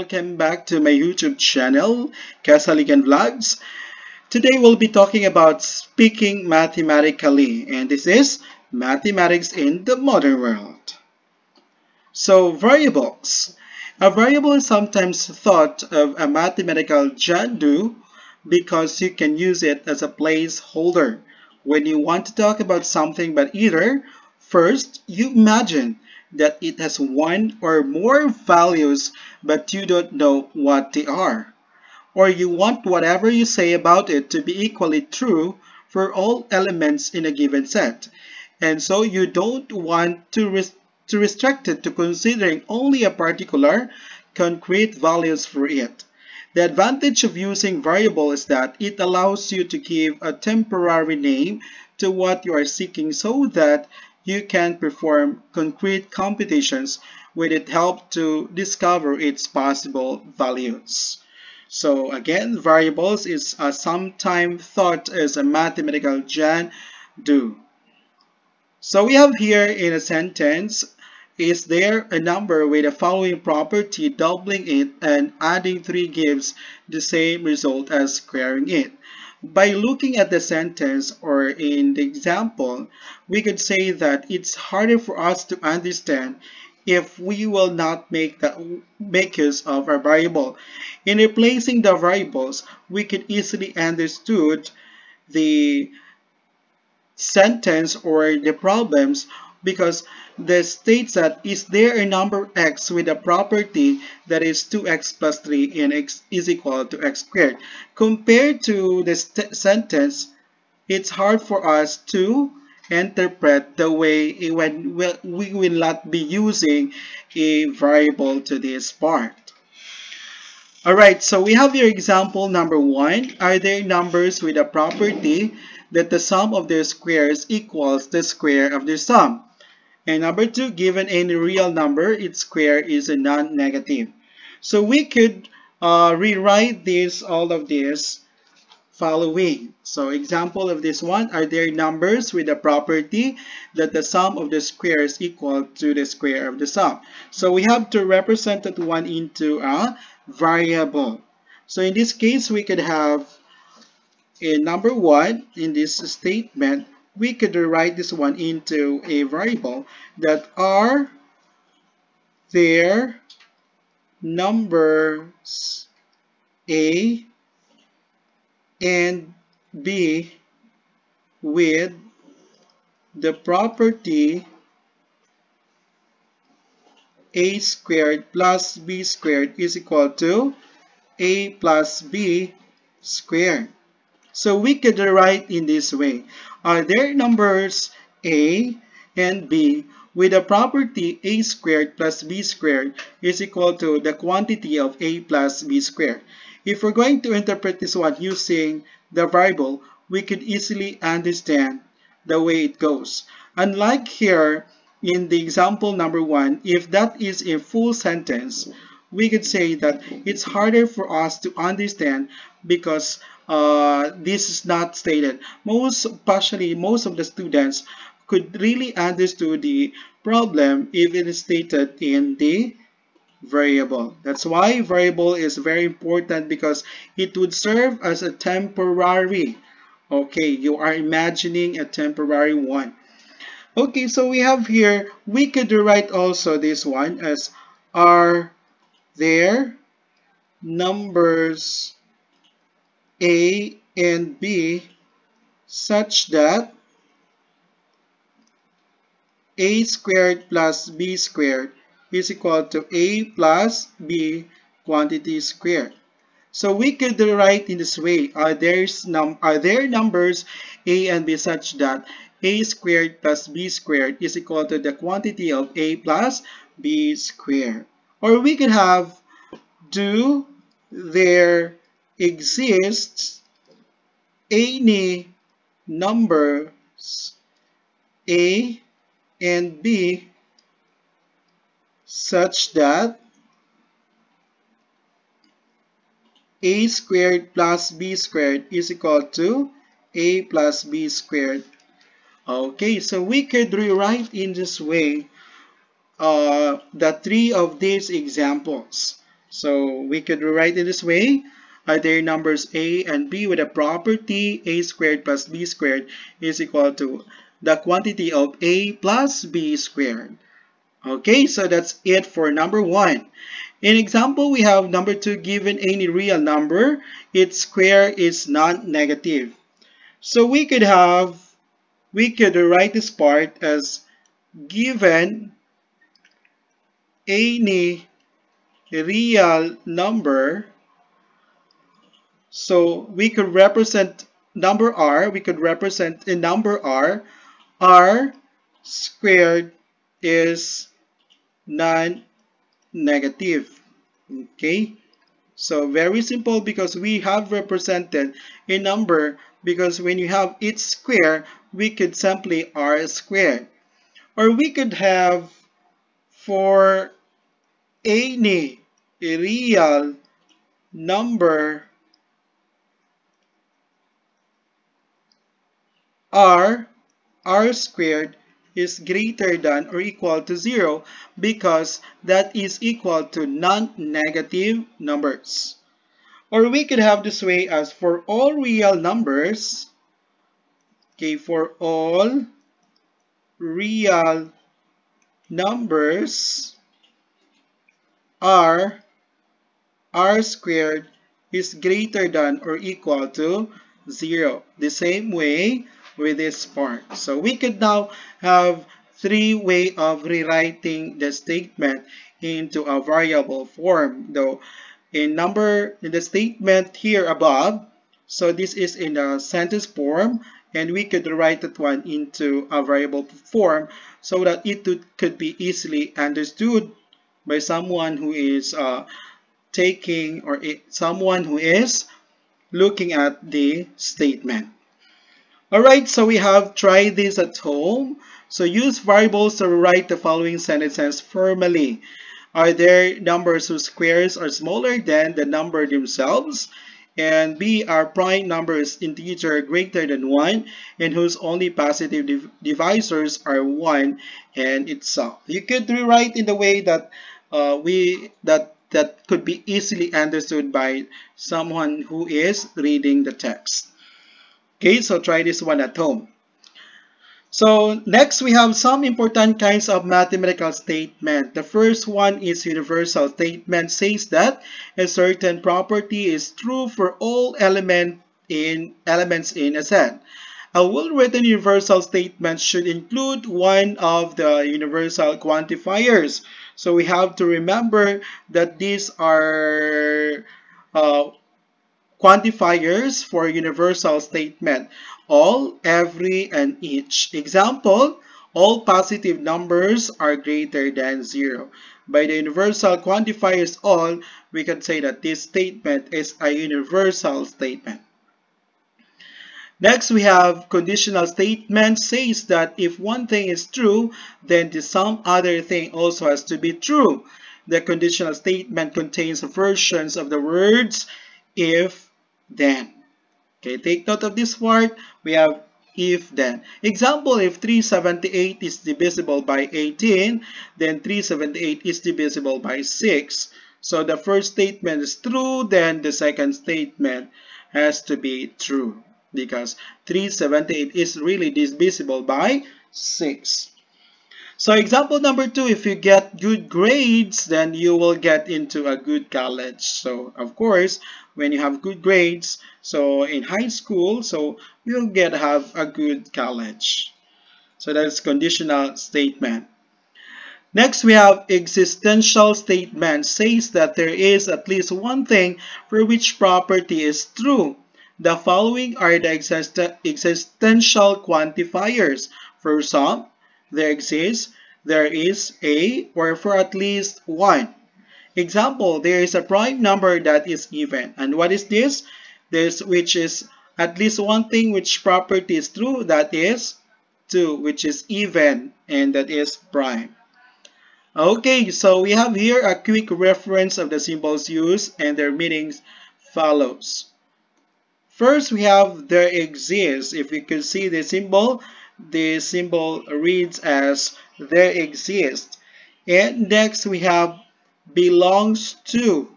Welcome back to my YouTube channel, Kasaligan Vlogs. Today we'll be talking about speaking mathematically and this is mathematics in the modern world. So variables. A variable is sometimes thought of a mathematical John Doe because you can use it as a placeholder when you want to talk about something but either first you imagine that it has one or more values but you don't know what they are. Or you want whatever you say about it to be equally true for all elements in a given set. And so you don't want to, res to restrict it to considering only a particular concrete values for it. The advantage of using variable is that it allows you to give a temporary name to what you are seeking so that you can perform concrete computations with it help to discover its possible values. So again, variables is sometimes thought as a mathematical John Doe. So we have here in a sentence, is there a number with the following property doubling it and adding 3 gives the same result as squaring it? By looking at the sentence or in the example, we could say that it's harder for us to understand if we will not make the make use of our variable. In replacing the variables, we could easily understood the sentence or the problems because the states that is there a number x with a property that is 2x plus 3 and x is equal to x squared. Compared to the sentence, it's hard for us to interpret the way when we will not be using a variable to this part. Alright, so we have your example number one. Are there numbers with a property that the sum of their squares equals the square of their sum? And number two, given any real number, its square is a non-negative. So we could uh, rewrite this, all of this, following. So example of this one, are there numbers with a property that the sum of the squares equal to the square of the sum? So we have to represent that one into a variable. So in this case, we could have a number one in this statement we could rewrite this one into a variable that are their numbers a and b with the property a squared plus b squared is equal to a plus b squared. So we could write in this way. Are there numbers a and b with the property a squared plus b squared is equal to the quantity of a plus b squared. If we're going to interpret this one using the variable, we could easily understand the way it goes. Unlike here in the example number one, if that is a full sentence, we could say that it's harder for us to understand because uh, this is not stated. Most, partially, most of the students could really understand the problem if it is stated in the variable. That's why variable is very important because it would serve as a temporary. Okay, you are imagining a temporary one. Okay, so we have here, we could write also this one as are there numbers a and B such that a squared plus b squared is equal to a plus b quantity squared. So we could write in this way, are there, num are there numbers a and b such that a squared plus b squared is equal to the quantity of a plus b squared. Or we could have do there exists any numbers a and b such that a squared plus b squared is equal to a plus b squared. Okay, so we could rewrite in this way uh, the three of these examples. So we could rewrite it this way. Are there numbers a and b with a property a squared plus b squared is equal to the quantity of a plus b squared. Okay, so that's it for number one. In example, we have number two, given any real number, its square is non-negative. So we could have, we could write this part as given any real number, so we could represent number r, we could represent a number r, r squared is non-negative. Okay, so very simple because we have represented a number because when you have its square, we could simply r squared. Or we could have for any real number r, r squared is greater than or equal to 0 because that is equal to non-negative numbers. Or we could have this way as for all real numbers, okay, for all real numbers, r, r squared is greater than or equal to 0. The same way with this part. So we could now have three way of rewriting the statement into a variable form. Though in number in the statement here above, so this is in a sentence form and we could write that one into a variable form so that it could be easily understood by someone who is uh, taking or someone who is looking at the statement. Alright, so we have tried this at home. So use variables to write the following sentences formally. Are there numbers whose squares are smaller than the number themselves? And B are prime numbers integer greater than 1 and whose only positive div divisors are 1 and itself. You could rewrite in the way that uh, we that that could be easily understood by someone who is reading the text. Okay, so try this one at home. So next we have some important kinds of mathematical statement. The first one is universal statement says that a certain property is true for all element in elements in a set. A well-written universal statement should include one of the universal quantifiers. So we have to remember that these are uh, quantifiers for universal statement. All, every, and each. Example, all positive numbers are greater than 0. By the universal quantifiers all, we can say that this statement is a universal statement. Next, we have conditional statement says that if one thing is true, then the some other thing also has to be true. The conditional statement contains versions of the words if, then. Okay, take note of this word. We have if then. Example, if 378 is divisible by 18, then 378 is divisible by 6. So the first statement is true, then the second statement has to be true because 378 is really divisible by 6. So example number two, if you get good grades, then you will get into a good college. So of course, when you have good grades, so in high school, so you'll get have a good college. So that's conditional statement. Next, we have existential statement says that there is at least one thing for which property is true. The following are the exist existential quantifiers. For some, there exists, there is a, or for at least one. Example, there is a prime number that is even. And what is this? This which is at least one thing which property is true, that is 2, which is even, and that is prime. Okay, so we have here a quick reference of the symbols used and their meanings follows. First, we have there exists. If you can see the symbol, the symbol reads as there exists. And next we have belongs to.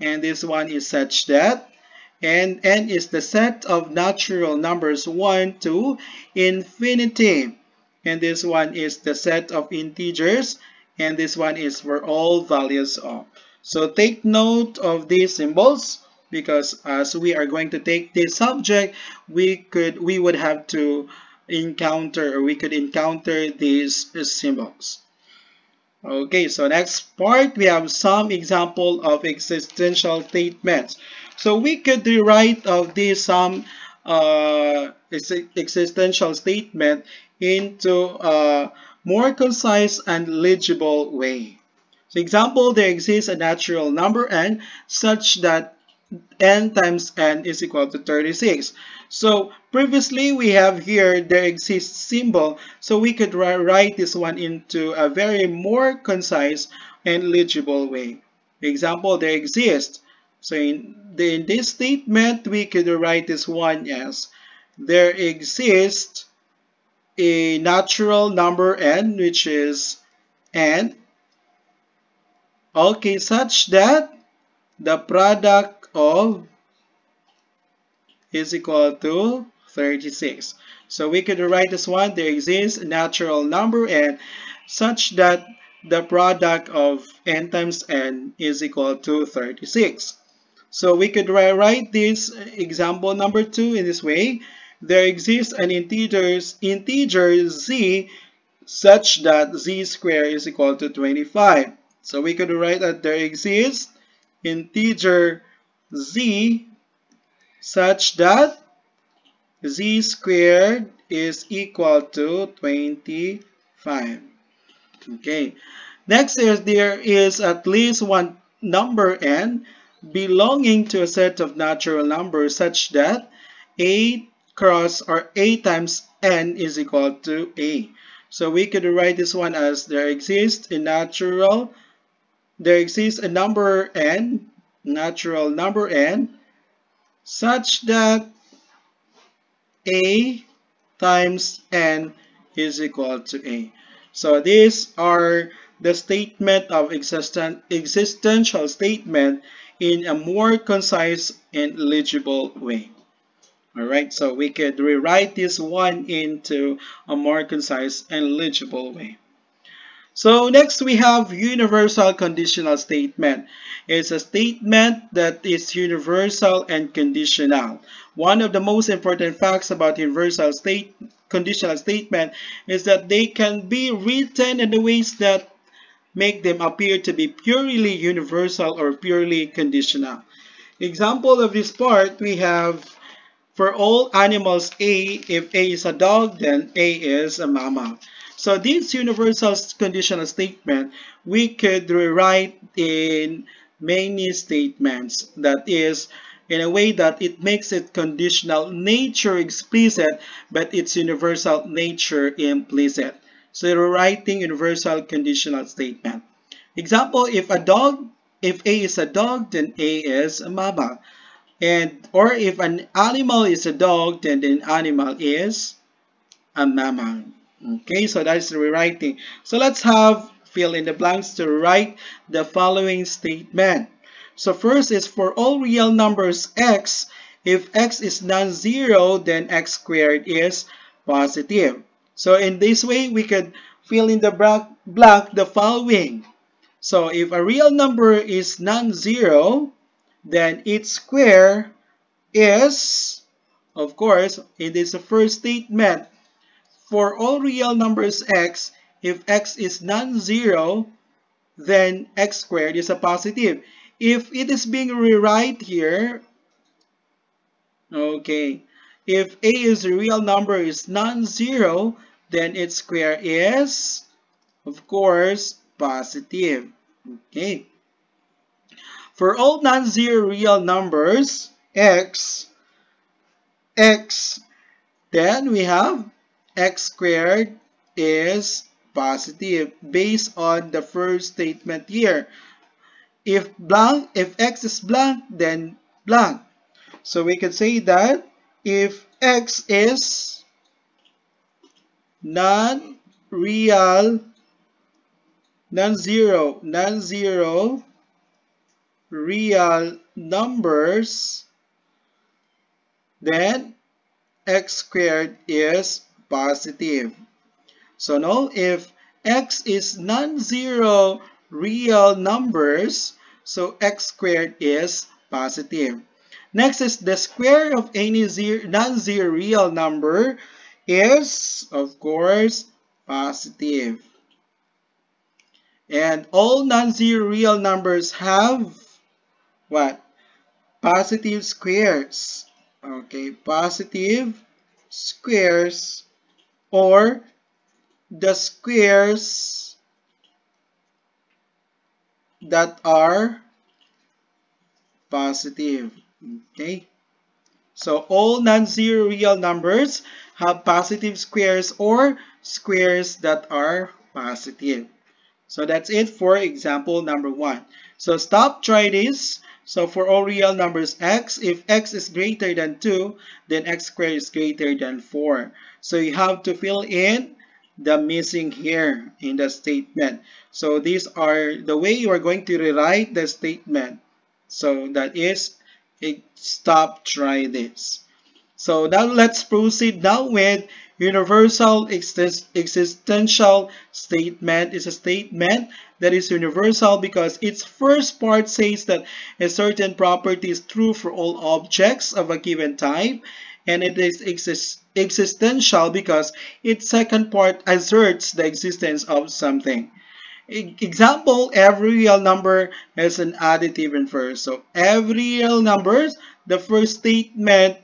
And this one is such that and n is the set of natural numbers 1 to infinity. And this one is the set of integers and this one is for all values of. So take note of these symbols because as we are going to take this subject, we could we would have to encounter or we could encounter these symbols. Okay, so next part, we have some example of existential statements. So we could rewrite of this some uh, existential statement into a more concise and legible way. So example, there exists a natural number n such that n times n is equal to 36. So previously we have here there exists symbol so we could write this one into a very more concise and legible way. Example there exists. So in, the, in this statement we could write this one as there exists a natural number n which is n okay such that the product of is equal to 36. So we could write this one, there exists a natural number n such that the product of n times n is equal to 36. So we could write this example number 2 in this way. There exists an integers, integer z such that z squared is equal to 25. So we could write that there exists integer z such that z squared is equal to 25. Okay. Next is there is at least one number n belonging to a set of natural numbers such that a cross or a times n is equal to a. So we could write this one as there exists a natural, there exists a number n natural number n such that a times n is equal to a. So these are the statement of existent, existential statement in a more concise and legible way. Alright, so we could rewrite this one into a more concise and legible way. So next we have universal conditional statement. It's a statement that is universal and conditional. One of the most important facts about universal state conditional statement is that they can be written in the ways that make them appear to be purely universal or purely conditional. Example of this part we have for all animals A, if A is a dog, then A is a mammal. So this universal conditional statement, we could rewrite in many statements. That is, in a way that it makes it conditional nature explicit, but its universal nature implicit. So rewriting universal conditional statement. Example, if a dog, if A is a dog, then A is a mama. And, or if an animal is a dog, then an animal is a mammal. Okay, so that is the rewriting. So let's have fill in the blanks to write the following statement. So first is for all real numbers x, if x is non-zero, then x squared is positive. So in this way, we could fill in the blank the following. So if a real number is non-zero, then its square is, of course, it is the first statement, for all real numbers x, if x is non-zero, then x squared is a positive. If it is being rewrite here, okay, if a is a real number is non-zero, then its square is, of course, positive. Okay. For all non-zero real numbers, x, x, then we have x squared is positive based on the first statement here. If blank, if x is blank, then blank. So we can say that if x is non-real non-zero, non-zero real numbers, then x squared is positive. So now if x is non-zero real numbers, so x squared is positive. Next is the square of any non-zero real number is, of course, positive. And all non-zero real numbers have what? Positive squares. Okay, positive squares or the squares that are positive. Okay. So all non-zero real numbers have positive squares or squares that are positive. So that's it for example number one. So stop, try this. So for all real numbers x, if x is greater than 2, then x squared is greater than 4. So you have to fill in the missing here in the statement. So these are the way you are going to rewrite the statement. So that is stop try this. So now let's proceed now with universal existential statement is a statement that is universal because its first part says that a certain property is true for all objects of a given type and it is exist existential because its second part asserts the existence of something. Example, every real number has an additive inverse. So every real number, the first statement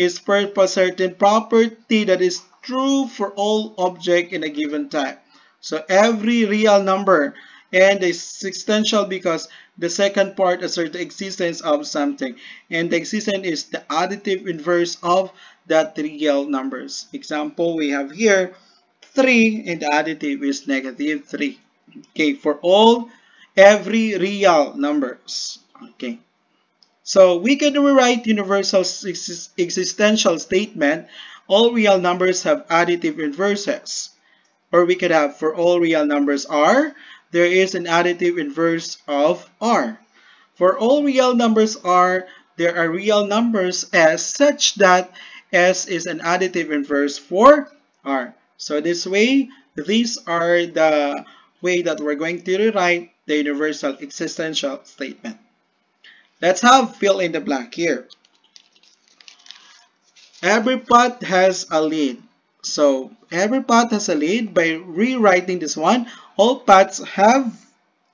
is for a certain property that is true for all object in a given time. So every real number and is existential because the second part asserts the existence of something and the existence is the additive inverse of that real numbers. Example we have here 3 and the additive is negative 3 okay for all every real numbers okay so we can rewrite universal existential statement all real numbers have additive inverses. Or we could have for all real numbers r there is an additive inverse of r. For all real numbers r there are real numbers s such that s is an additive inverse for r. So this way these are the way that we're going to rewrite the universal existential statement. Let's have fill in the blank here. Every pot has a lid. So every pot has a lid. By rewriting this one, all pots have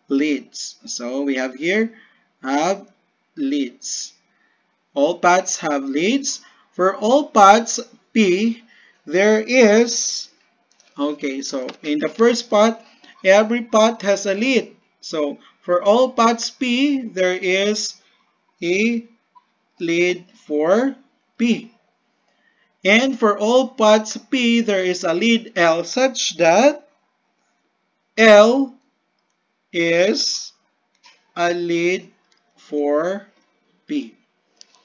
lids. So we have here have lids. All pots have lids. For all pots P, there is, okay, so in the first pot, every pot has a lid. So for all pots P, there is a lid for P. And for all pots P, there is a lead L such that L is a lead for P.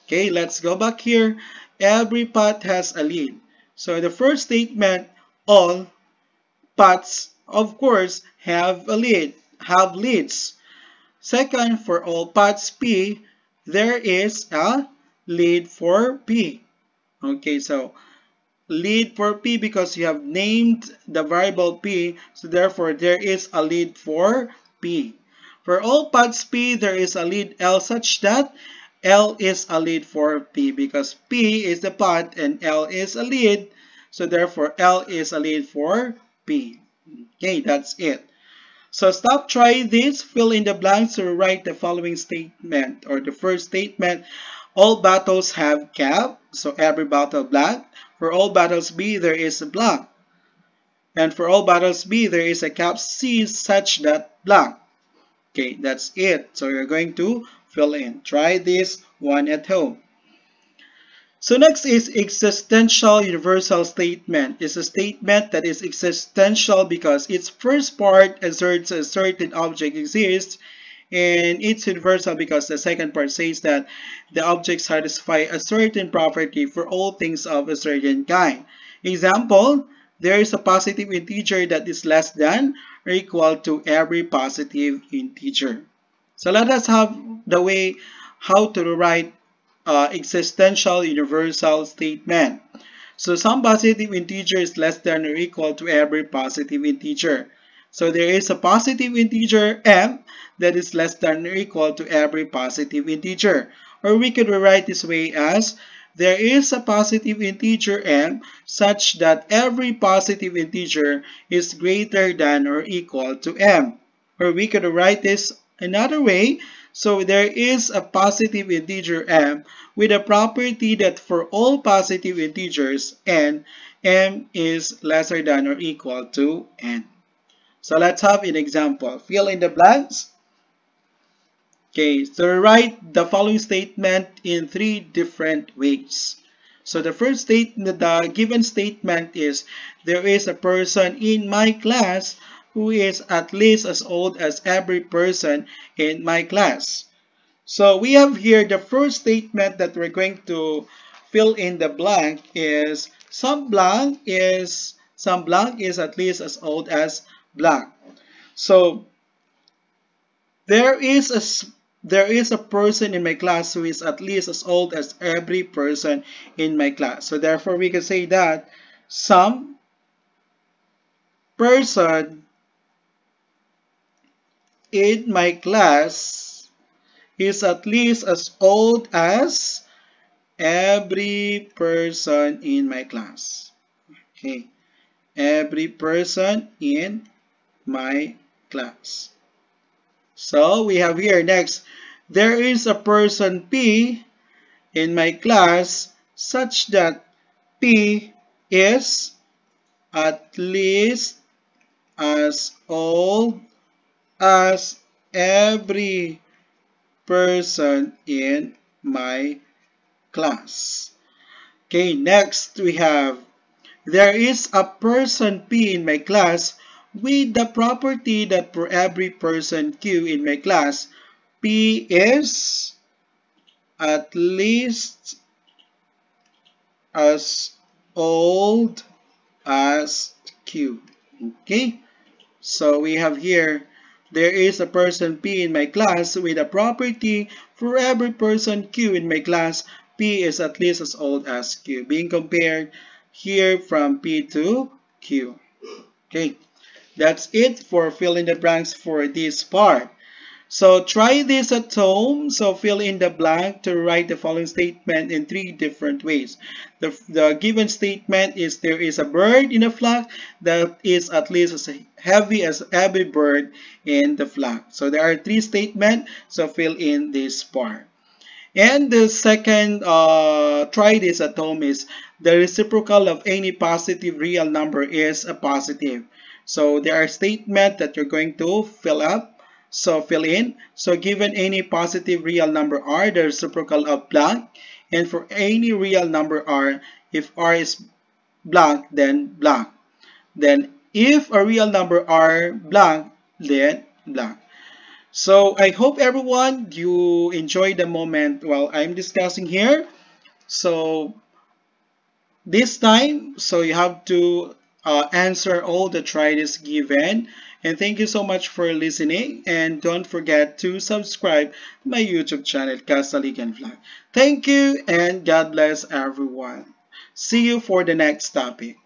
Okay, let's go back here. Every pot has a lead. So the first statement, all pots of course, have a lead, have leads. Second, for all pots P, there is a lead for P. Okay, so lead for P because you have named the variable P, so therefore there is a lead for P. For all pots P, there is a lead L such that L is a lead for P because P is the pot and L is a lead. so therefore L is a lead for P. Okay, that's it. So stop, try this, fill in the blanks or write the following statement or the first statement. All battles have cap, so every battle black. For all battles B, there is a black. And for all battles B, there is a cap C such that black. Okay, that's it. So you're going to fill in. Try this one at home. So next is existential universal statement. It's a statement that is existential because its first part asserts a certain object exists and it's universal because the second part says that the object satisfy a certain property for all things of a certain kind. Example, there is a positive integer that is less than or equal to every positive integer. So let us have the way how to write uh, existential universal statement. So some positive integer is less than or equal to every positive integer. So there is a positive integer m that is less than or equal to every positive integer. Or we could rewrite this way as there is a positive integer m such that every positive integer is greater than or equal to m. Or we could write this another way. So there is a positive integer m with a property that for all positive integers n, m is lesser than or equal to n. So let's have an example. Fill in the blanks. Okay, so write the following statement in three different ways. So the first statement, the given statement is, there is a person in my class who is at least as old as every person in my class. So we have here the first statement that we're going to fill in the blank is some blank is some blank is at least as old as blank. So there is a there is a person in my class who is at least as old as every person in my class. So therefore, we can say that some person in my class is at least as old as every person in my class. Okay, every person in my class. So we have here next, there is a person P in my class such that P is at least as old as every person in my class. Okay, next we have, there is a person P in my class with the property that for every person Q in my class, P is at least as old as Q. Okay, so we have here, there is a person P in my class with a property for every person Q in my class, P is at least as old as Q, being compared here from P to Q. Okay. That's it for fill in the blanks for this part. So try this at home. So fill in the blank to write the following statement in three different ways. The, the given statement is there is a bird in a flock that is at least as heavy as every bird in the flock. So there are three statements. So fill in this part. And the second, uh, try this at home is the reciprocal of any positive real number is a positive. So there are statements that you're going to fill up. So fill in. So given any positive real number r, the reciprocal of blank. And for any real number r, if r is blank, then blank. Then if a real number r blank, then blank. So I hope everyone you enjoy the moment while I'm discussing here. So this time, so you have to uh, answer all the tries given. And thank you so much for listening. And don't forget to subscribe my YouTube channel, Kasaligan Vlog. Thank you and God bless everyone. See you for the next topic.